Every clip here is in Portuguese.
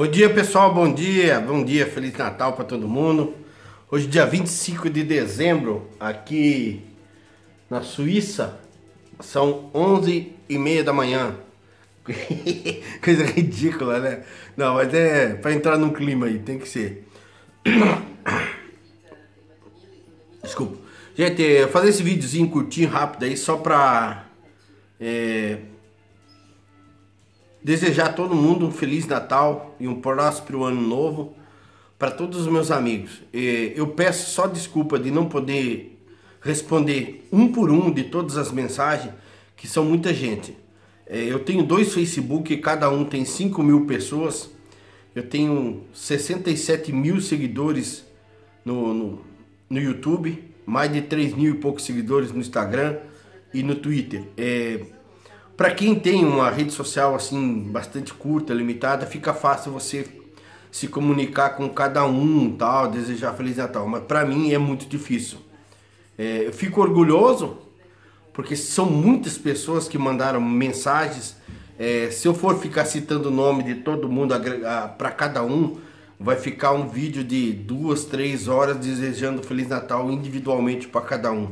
Bom dia pessoal, bom dia, bom dia, Feliz Natal para todo mundo. Hoje dia 25 de dezembro, aqui na Suíça, são 11 e meia da manhã. Coisa ridícula, né? Não, mas é para entrar no clima aí, tem que ser. Desculpa. Gente, fazer esse videozinho curtinho, rápido aí, só pra é, desejar a todo mundo um Feliz Natal e um próspero Ano Novo para todos os meus amigos. Eu peço só desculpa de não poder responder um por um de todas as mensagens, que são muita gente. É, eu tenho dois Facebook, cada um tem 5 mil pessoas. Eu tenho 67 mil seguidores no, no, no YouTube, mais de 3 mil e poucos seguidores no Instagram e no Twitter. É, para quem tem uma rede social assim bastante curta, limitada, fica fácil você se comunicar com cada um, tal, desejar feliz Natal. Mas para mim é muito difícil. É, eu fico orgulhoso porque são muitas pessoas que mandaram mensagens. É, se eu for ficar citando o nome de todo mundo para cada um, vai ficar um vídeo de duas, três horas desejando feliz Natal individualmente para cada um.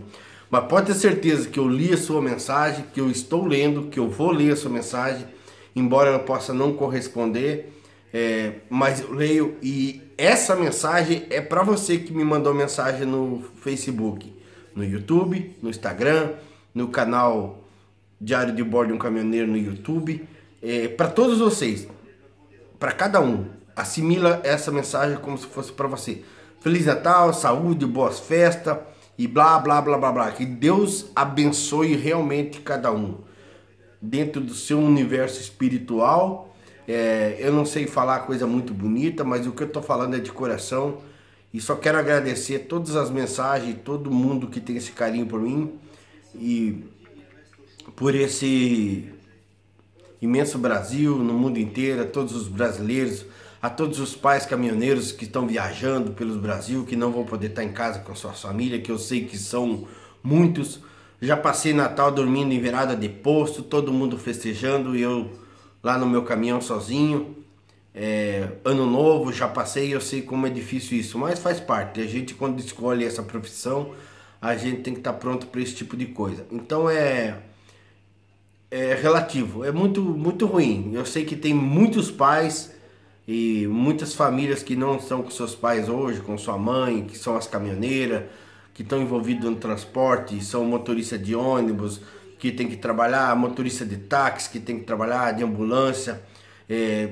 Mas pode ter certeza que eu li a sua mensagem, que eu estou lendo, que eu vou ler a sua mensagem, embora eu possa não corresponder, é, mas eu leio e essa mensagem é para você que me mandou mensagem no Facebook, no YouTube, no Instagram, no canal Diário de Bordo de um Caminhoneiro no YouTube, é, para todos vocês, para cada um, assimila essa mensagem como se fosse para você. Feliz Natal, saúde, boas festas e blá blá blá blá blá. Que Deus abençoe realmente cada um dentro do seu universo espiritual. É, eu não sei falar coisa muito bonita, mas o que eu estou falando é de coração. E só quero agradecer todas as mensagens, todo mundo que tem esse carinho por mim e por esse imenso Brasil, no mundo inteiro, todos os brasileiros, a todos os pais caminhoneiros que estão viajando pelo Brasil, que não vão poder estar em casa com sua família, que eu sei que são muitos. Já passei Natal dormindo em virada de posto, todo mundo festejando e eu lá no meu caminhão sozinho. É, ano novo, já passei, eu sei como é difícil isso, mas faz parte. A gente quando escolhe essa profissão, a gente tem que estar pronto para esse tipo de coisa. Então é é relativo, é muito muito ruim. Eu sei que tem muitos pais e muitas famílias que não estão com seus pais hoje, com sua mãe, que são as caminhoneiras, que estão envolvidos no transporte, são motorista de ônibus, que tem que trabalhar, motorista de táxi, que tem que trabalhar, de ambulância, é,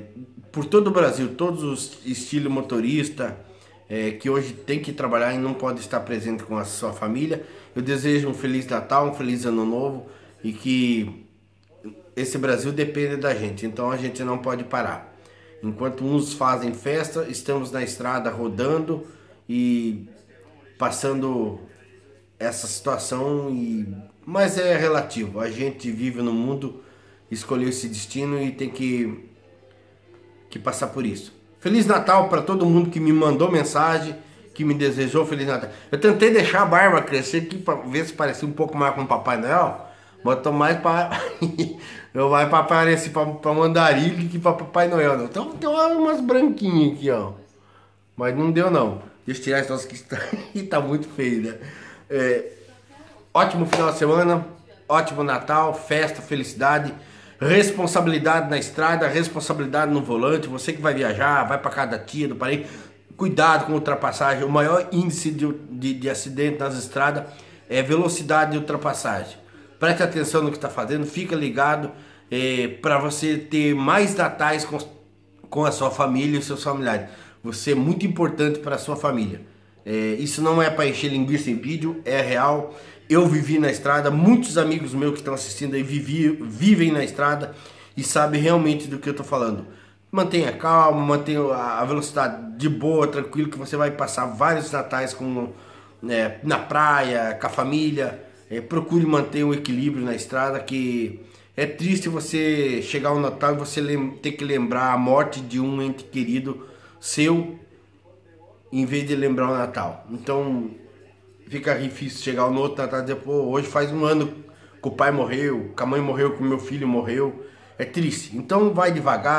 por todo o Brasil, todos os estilos motorista, é, que hoje tem que trabalhar e não pode estar presente com a sua família. Eu desejo um Feliz Natal, um Feliz Ano Novo e que esse Brasil depende da gente, então a gente não pode parar. Enquanto uns fazem festa, estamos na estrada rodando e passando essa situação e mas é relativo. A gente vive no mundo, escolheu esse destino e tem que que passar por isso. Feliz Natal para todo mundo que me mandou mensagem, que me desejou Feliz Natal. Eu tentei deixar a barba crescer aqui para ver se parecia um pouco mais com o Papai Noel. Botou mais para. eu vai para aparecer para mandarim que para Papai Noel. Não. Então tem umas branquinhas aqui, ó. Mas não deu não. Deixa eu tirar essas que está tá muito feio, né? É, ótimo final de semana, ótimo Natal, festa, felicidade, responsabilidade na estrada, responsabilidade no volante. Você que vai viajar, vai para cada tia do parente, cuidado com ultrapassagem. O maior índice de, de, de acidente nas estradas é velocidade de ultrapassagem preste atenção no que está fazendo, fica ligado é, para você ter mais natais com, com a sua família e seus familiares. Você é muito importante para a sua família. É, isso não é para encher linguiça em vídeo, é real. Eu vivi na estrada, muitos amigos meus que estão assistindo aí vivi, vivem na estrada e sabem realmente do que eu estou falando. Mantenha calma, mantenha a velocidade de boa, tranquilo, que você vai passar vários natais com, né, na praia, com a família, é, procure manter o equilíbrio na estrada, que é triste você chegar ao Natal e você ter que lembrar a morte de um ente querido seu, em vez de lembrar o Natal. Então fica difícil chegar no outro Natal e dizer, pô, hoje faz um ano que o pai morreu, que a mãe morreu, que o meu filho morreu. É triste. Então vai devagar.